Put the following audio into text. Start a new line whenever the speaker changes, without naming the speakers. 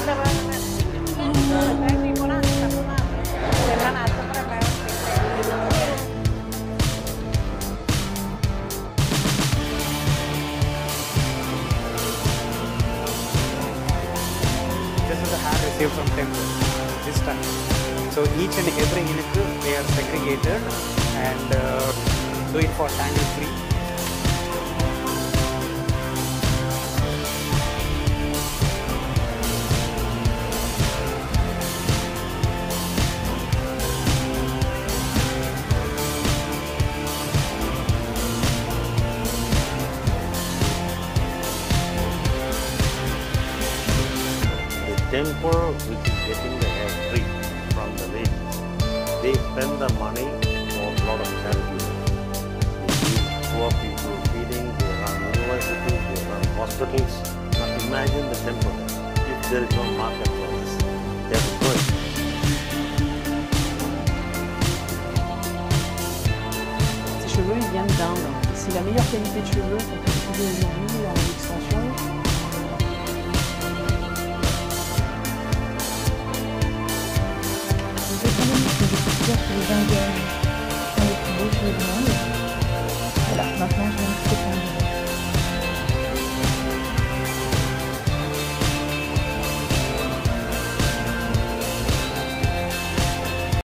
This is a hat received from temple this time. So each and every unit they are segregated and uh, do it for standard free.
Temple which is getting the air free from the lake, they spend the money for a lot of charity. They give poor people feeding, they run universities, they run hospitals. Now imagine the temple if there is no market for this. They have to it.
Ces cheveux, ils viennent d'Inde. C'est la meilleure qualité de cheveux qu'on peut trouver aujourd'hui en extension.
Les